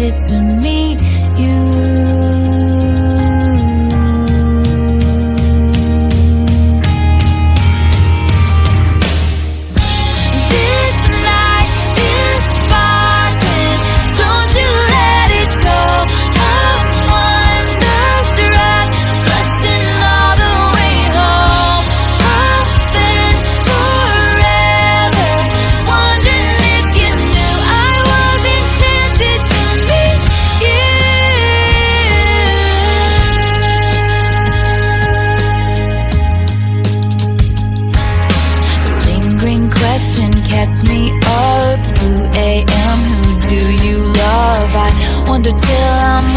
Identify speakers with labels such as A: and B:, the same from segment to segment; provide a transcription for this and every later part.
A: It's to me.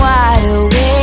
A: wide awake.